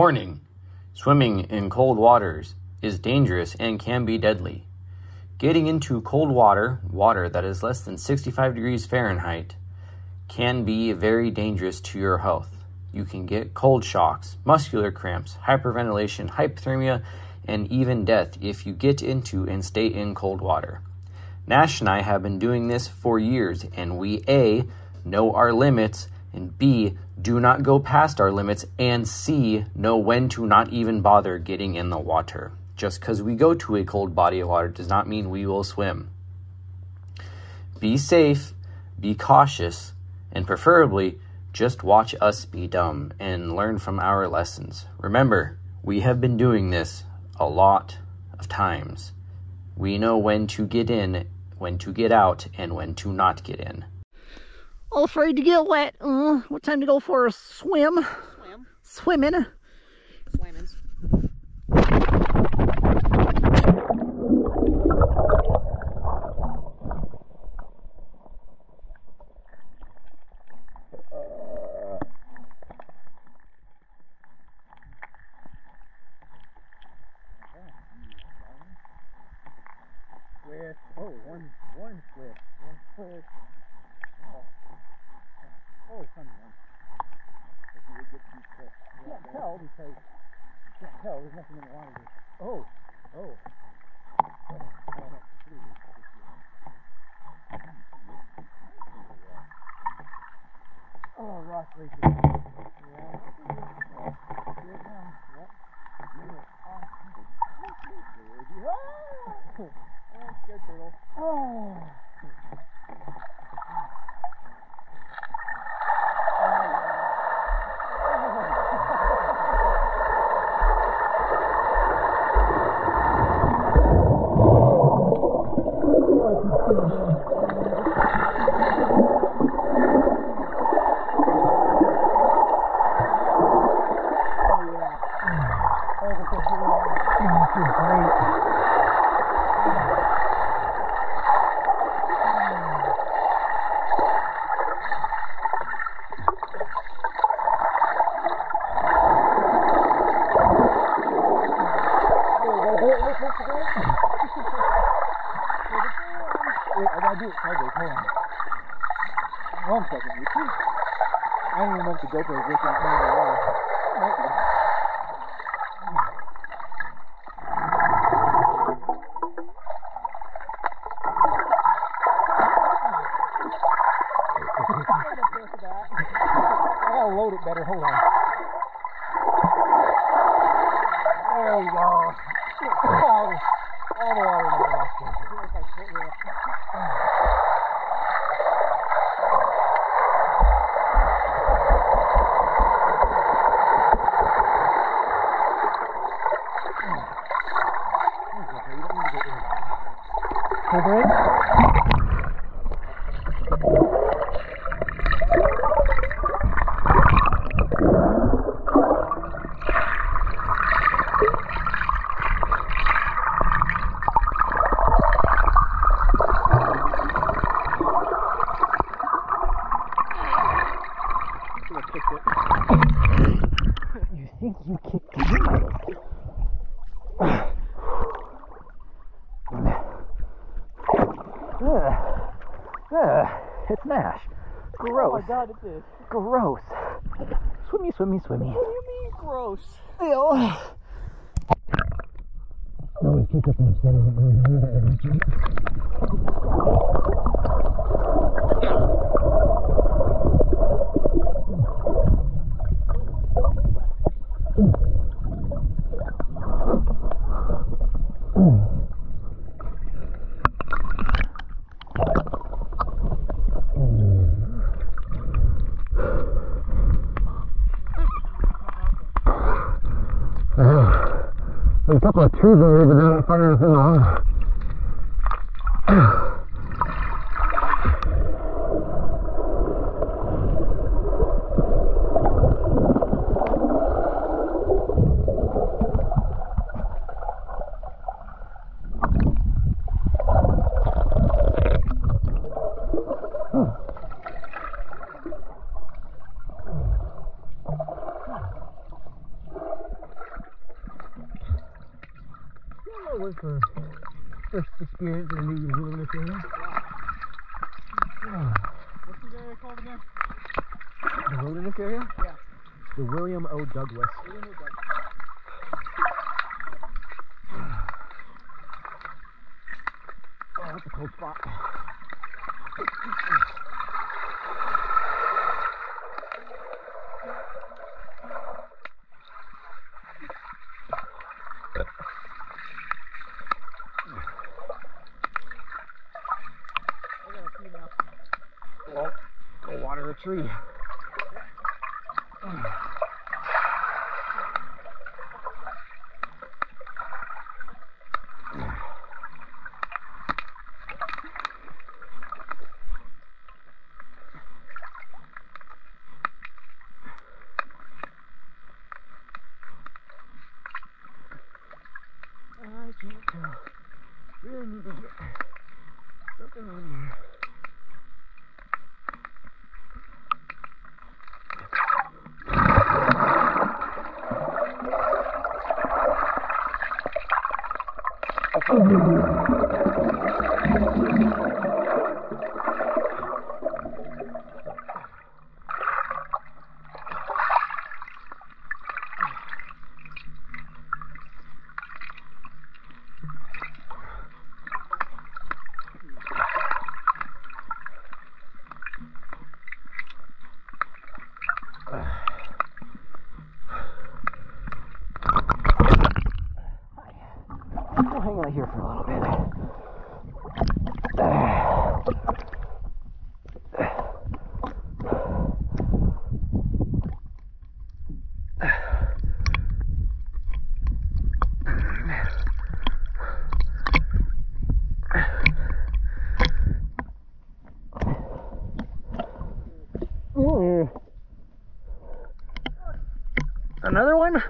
Warning Swimming in cold waters is dangerous and can be deadly. Getting into cold water, water that is less than 65 degrees Fahrenheit, can be very dangerous to your health. You can get cold shocks, muscular cramps, hyperventilation, hypothermia, and even death if you get into and stay in cold water. Nash and I have been doing this for years, and we A, know our limits, and B, do not go past our limits, and C, know when to not even bother getting in the water. Just because we go to a cold body of water does not mean we will swim. Be safe, be cautious, and preferably just watch us be dumb and learn from our lessons. Remember, we have been doing this a lot of times. We know when to get in, when to get out, and when to not get in. All afraid to get wet. Uh, what time to go for a swim? Swim. Swimming. Swimmins. With oh one one flip one full oh oh it's only one. If you would get too quick. You can't tell because you can't tell there's nothing in the water. Oh oh. Oh, oh, Oh, rock racing. Yeah. Here it comes. Yep. Bring it on. Ah! Oh, good turtle. Oh. Wait, I gotta do it sideways. Hold on. One second, you see? I don't even know if the GoPro is working out in the water. Might. I gotta load it better. Hold on. There we go. All, all the water in the mouth. Cover it. You think you kicked it? Ugh. Ugh. It's Nash. Gross. Oh my god, it is. Gross. Swimmy, swimmy, swimmy. What do you mean gross? Ew. No, we pick up instead of There's a couple of trees over here, but they're not far that's a cold spot. Go water a tree. I can't tell. Really need to get something on here. We'll hang out here for a little bit. Another one?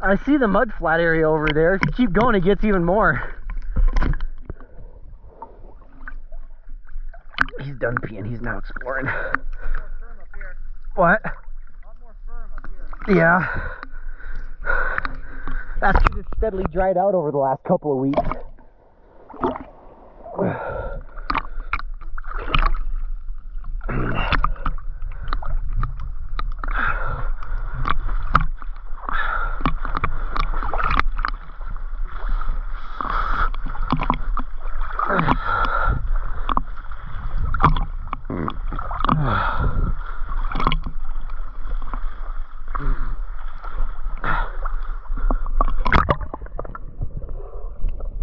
I see the mud flat area over there. If you keep going, it gets even more. He's done peeing. He's now exploring. What? Yeah. That's because it's steadily dried out over the last couple of weeks.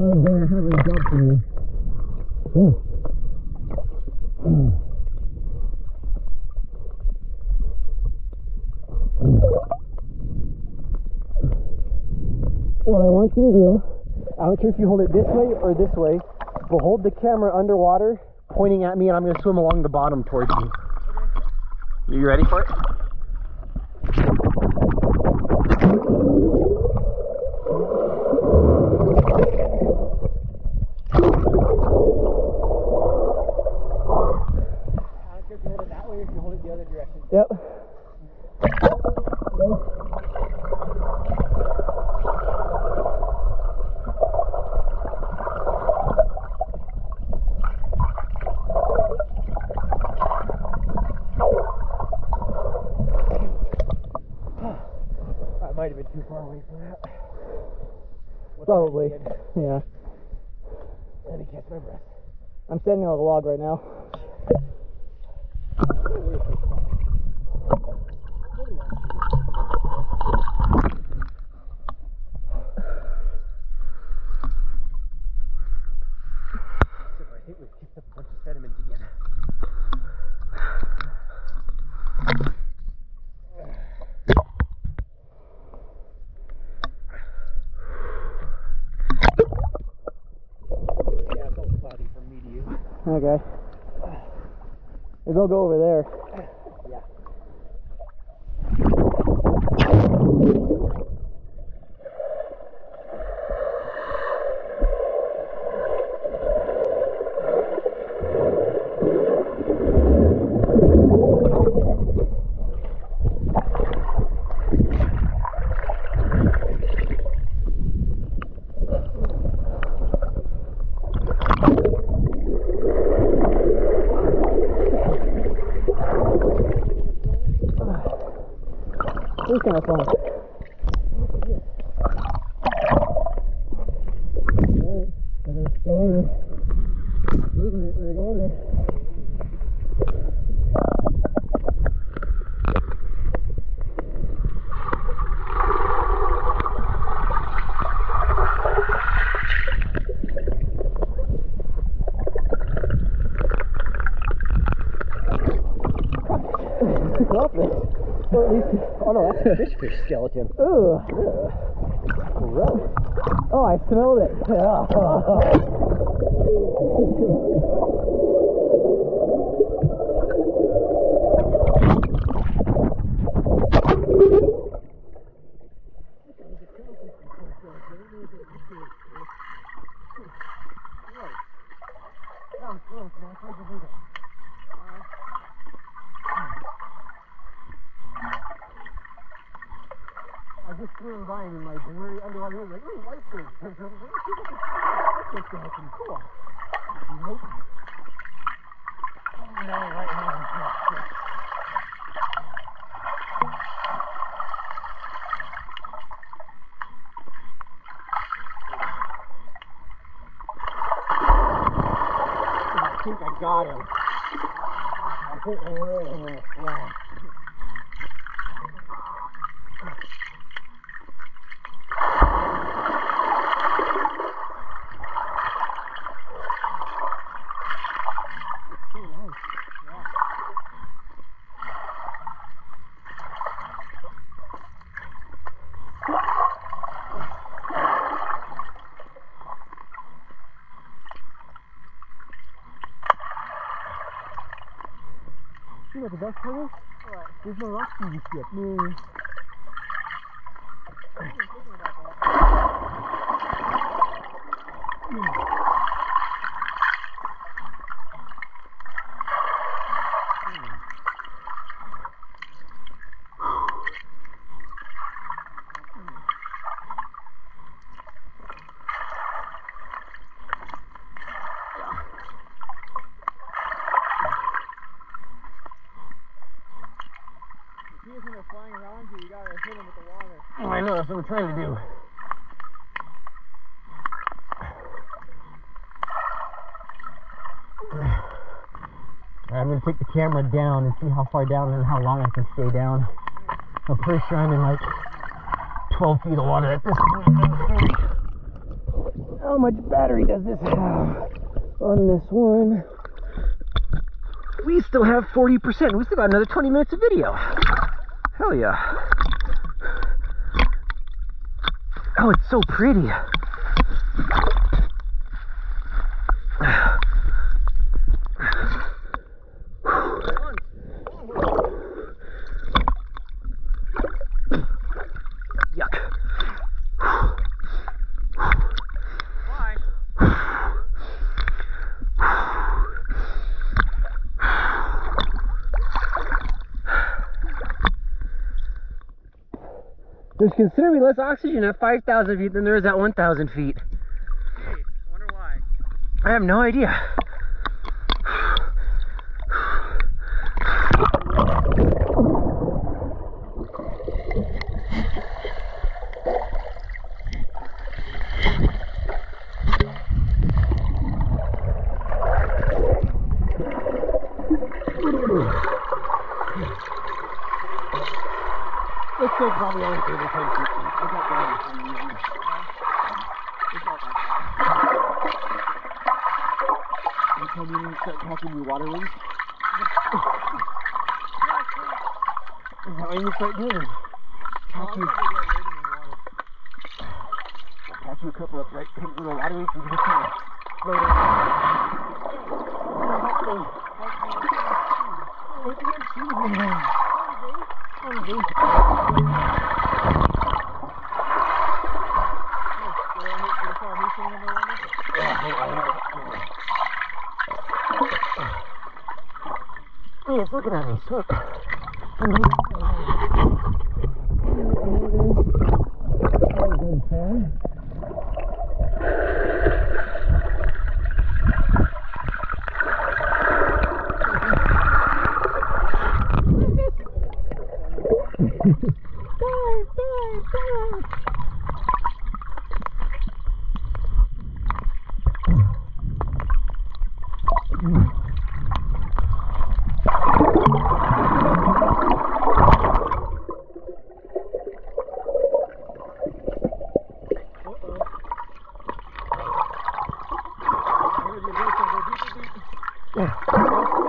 Oh, there, I haven't jumped in. Oh. What I want you to do, I don't care if you hold it this way or this way, but hold the camera underwater, pointing at me, and I'm going to swim along the bottom towards you. Are You ready for it? Yep. I might have been too far away from that. Probably. Yeah. Let me catch my breath. I'm standing on a log right now think we've kicked up a bunch of sediment again. Yeah, it's all cloudy from me to you. Okay. Maybe I'll go over there. Yeah. It was kind of fun. Or at least, oh no, that's a fish skeleton. Oh, I smelled it. I just threw by him in my blurry underwater room, like, ooh, white fish. Fish skeleton, cool. Nope. Oh, no, right now. I think I got him. I think I really him in the flat. You know what the best part is? What? There's no rocks in this ship. No. He is when they're flying around you, you gotta hit him with the water. Oh, I know, that's what I'm trying to do. I'm gonna take the camera down and see how far down and how long I can stay down. I'm pretty sure I'm in like 12 feet of water at this point. How much battery does this have on this one? We still have 40%. We still got another 20 minutes of video. Hell yeah. Oh, it's so pretty. Yuck. Why? There's considerably less oxygen at 5,000 feet than there is at 1,000 feet. Wonder why. I have no idea. Let's go probably only 30 feet. I got down for some reason. You tell me when you start catching your water wings? Is that when you start doing it? Catch you, catch you a couple of right pink little water wings and just kind of float around. Hey, it's looking at me. Look. É.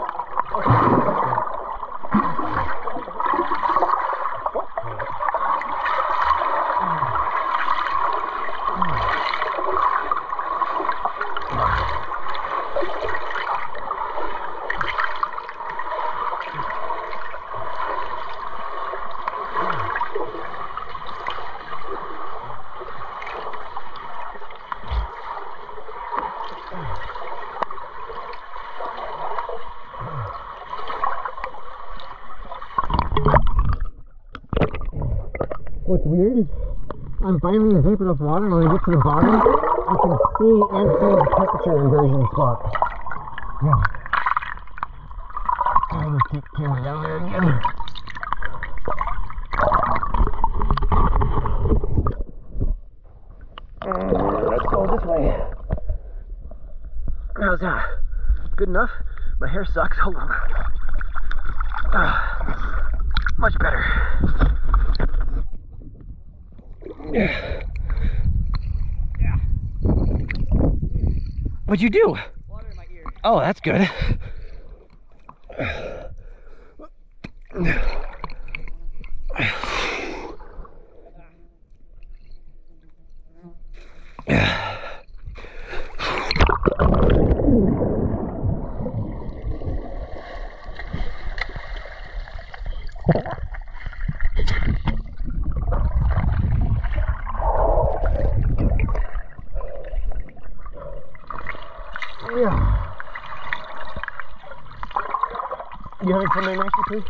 finally in deep enough water and when I get to the bottom, I can see and feel the temperature inversion spot. Yeah. I'm gonna the camera down there again. And let's go this way. How's that? Good enough? My hair sucks. Hold on. Ah, much better. What'd you do? Water in my ear. Oh, that's good. Yeah. You having fun there, Maxie, too?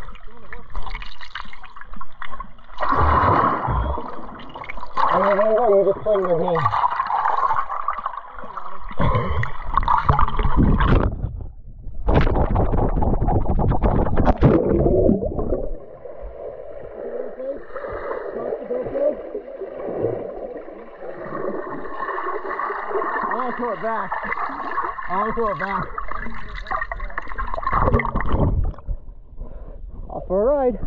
I you just playing your game. I want to throw it back. I want to throw it back. Off for a ride.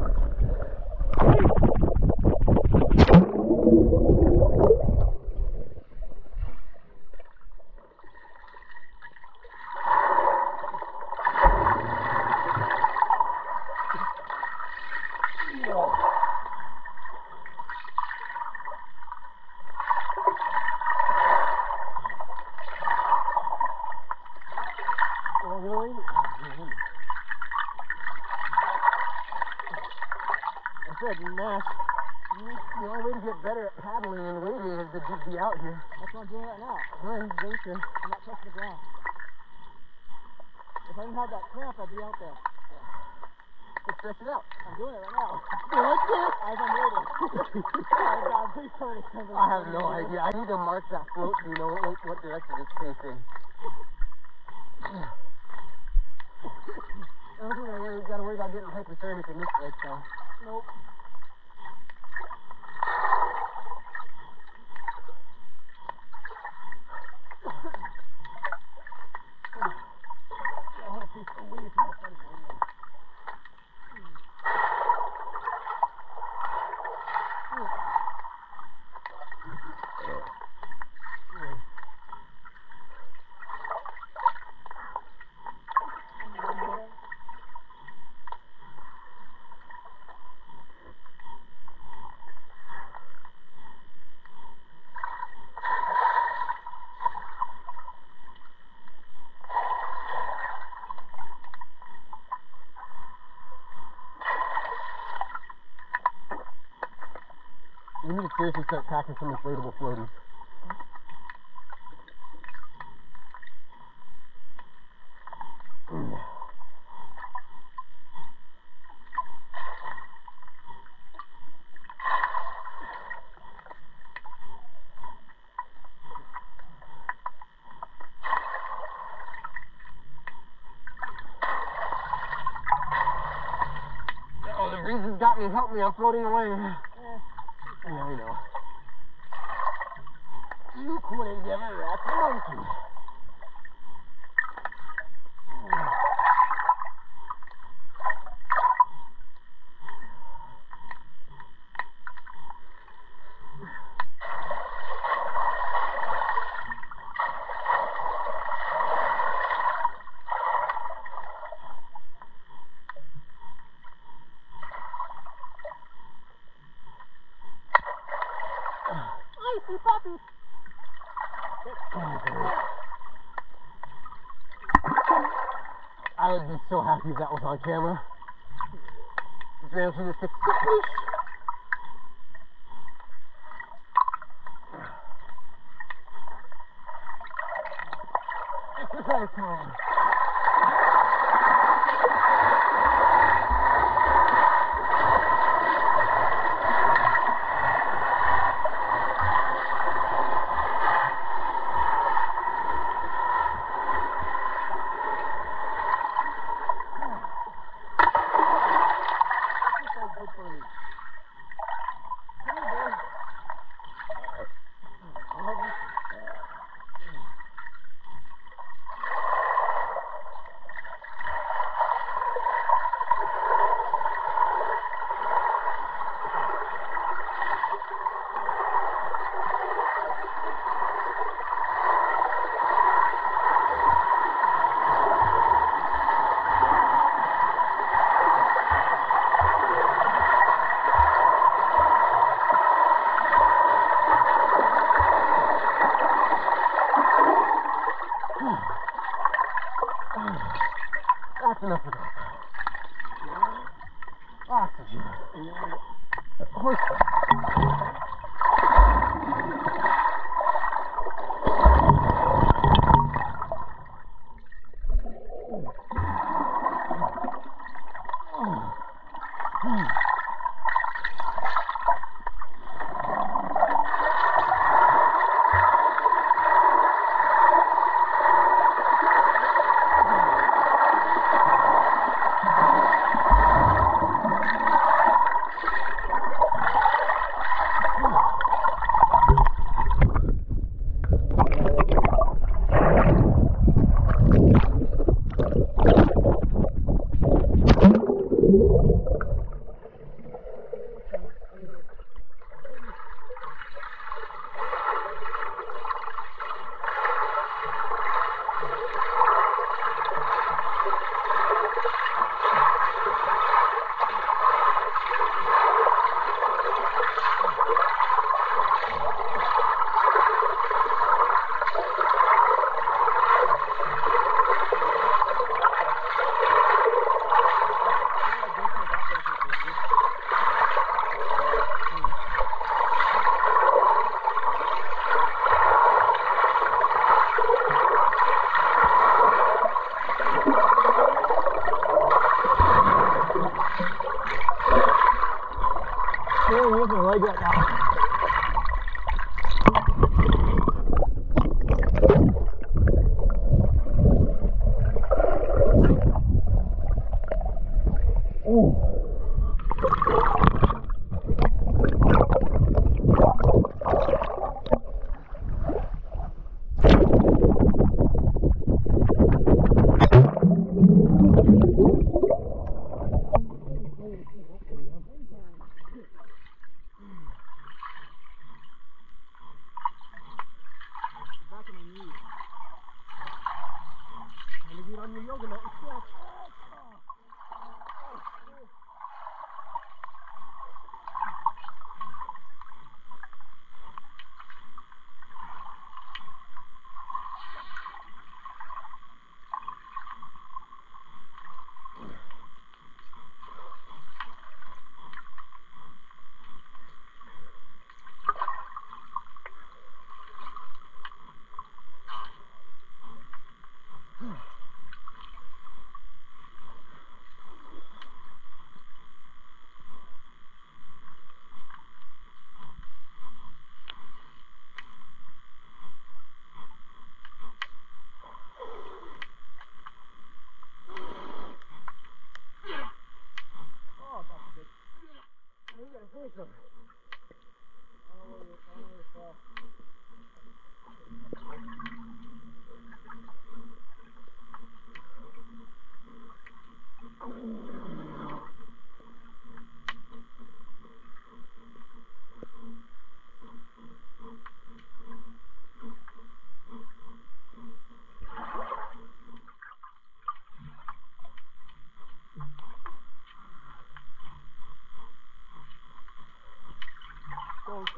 I said, Nash, the only way to get better at paddling and wading is to just be out here. That's what I'm doing right now. Thank you. I'm not touching the ground. If I didn't have that cramp, I'd be out there. Let's stretch it out. I'm doing it right now. Do it. As I'm waiting. God, please tell me something. I have no idea. I need to mark that float so you know what, what direction it's facing. I don't think I really got to worry about getting hypothermic in this lake, though. Nope. We need to seriously start packing some inflatable floaties. Oh, the breeze has got me. Help me. I'm floating away. Whenever that's a monkey. I see puppies. I so happy that was on camera. Ran the fish. Exercise time. That's enough of that. Oxygen. Horse.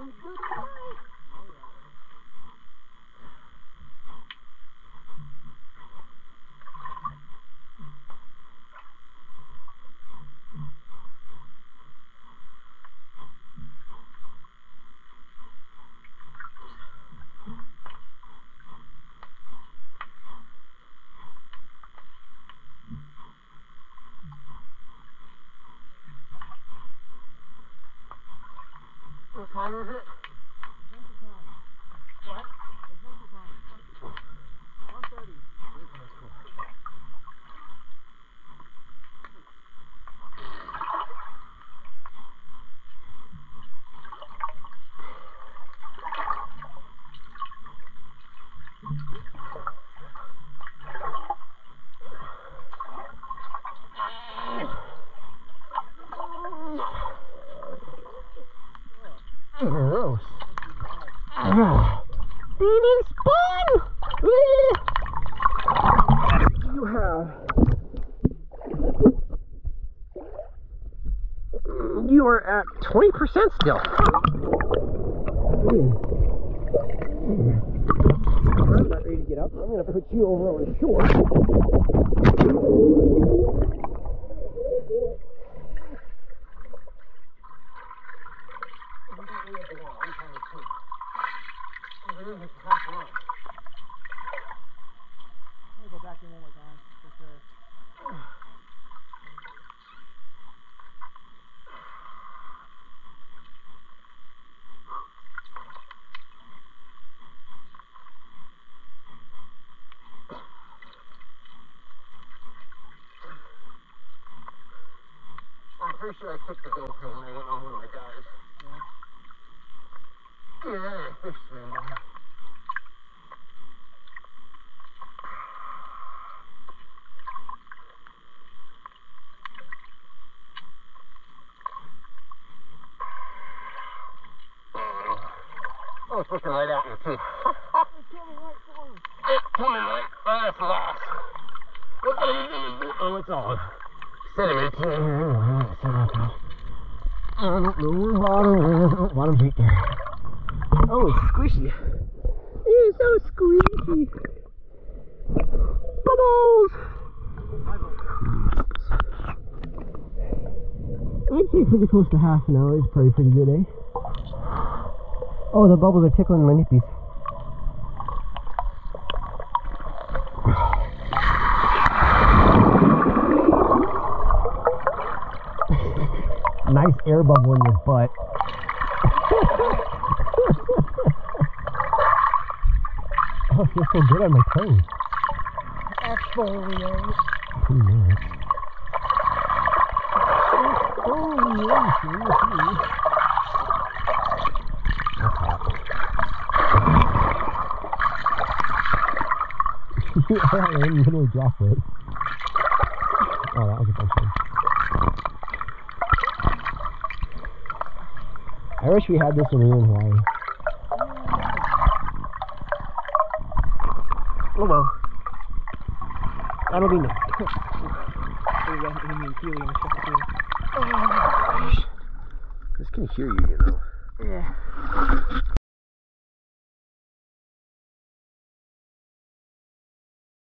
Mm-hmm. Eating spawn! You have. You are at 20% still. I'm not ready to get up. I'm going to put you over on the shore. I'm gonna go back in one more time for sure. I'm pretty sure I took the GoPro when I went on one of my dives. Yeah, fish swam by. Oh, it's looking right at me too. It's coming right, at last. Look at it. Oh, it's on. I don't know where bottom is. Oh, bottom's right there. Oh, it's squishy. It's so squishy. Bubbles! I'd say pretty close to half an hour is probably pretty good, eh? Oh, the bubbles are tickling my nippies. nice air bubble in your butt. oh, it feels so good on my toes. Exfoliate. Pretty much. Exfoliation. That's hot. Yeah, in the middle of droplet. Oh, that was a bunch of I wish we had this when we were in Hawaii. Oh well. That'll be nice. There you go. You mean helium shot too. This can hear you, you know. Yeah.